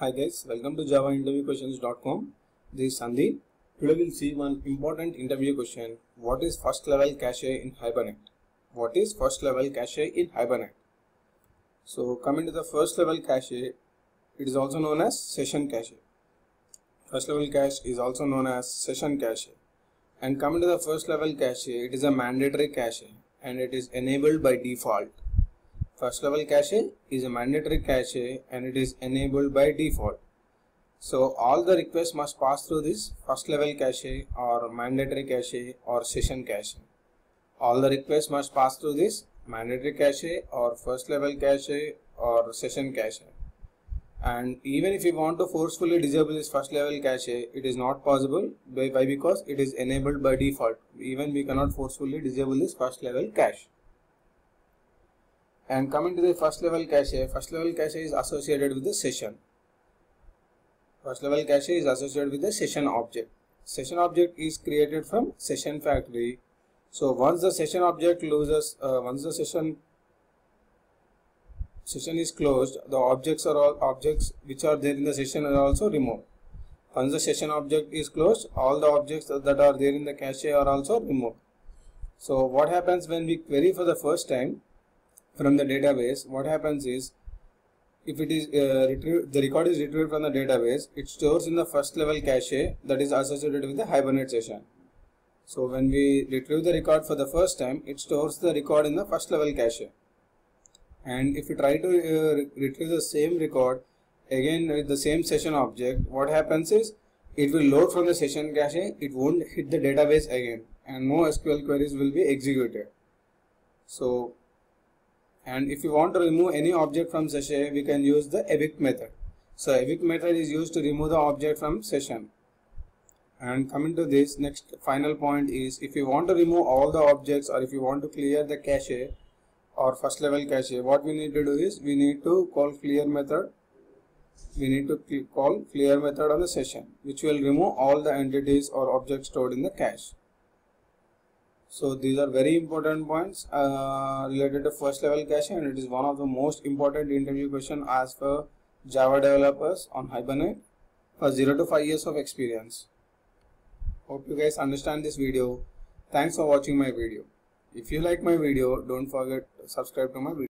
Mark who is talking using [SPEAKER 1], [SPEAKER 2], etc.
[SPEAKER 1] Hi guys, welcome to javainterviewquestions.com. This is Sandeep. Today we'll see one important interview question. What is first level cache in Hibernate? What is first level cache in Hibernate? So coming to the first level cache, it is also known as session cache. First level cache is also known as session cache. And coming to the first level cache, it is a mandatory cache and it is enabled by default. First level cache is a mandatory cache and it is enabled by default. So all the requests must pass through this first level cache or mandatory cache or session cache. All the requests must pass through this mandatory cache or first level cache or session cache. And even if you want to forcefully disable this first level cache, it is not possible. Why? Because it is enabled by default. Even we cannot forcefully disable this first level cache. And coming to the first level cache, first level cache is associated with the session. First level cache is associated with the session object. Session object is created from session factory. So once the session object loses, uh, once the session session is closed, the objects are all objects which are there in the session are also removed. Once the session object is closed, all the objects that are there in the cache are also removed. So what happens when we query for the first time from the database, what happens is if it is uh, retrieved, the record is retrieved from the database, it stores in the first level cache that is associated with the Hibernate session. So when we retrieve the record for the first time, it stores the record in the first level cache. And if you try to uh, retrieve the same record again with the same session object, what happens is it will load from the session cache, it won't hit the database again and no SQL queries will be executed. So and if you want to remove any object from session we can use the evict method. So evict method is used to remove the object from session and coming to this next final point is if you want to remove all the objects or if you want to clear the cache or first level cache what we need to do is we need to call clear method. We need to call clear method on the session which will remove all the entities or objects stored in the cache so these are very important points uh, related to first level caching and it is one of the most important interview question as for Java developers on Hibernate for 0 to 5 years of experience. Hope you guys understand this video. Thanks for watching my video. If you like my video, don't forget to subscribe to my video.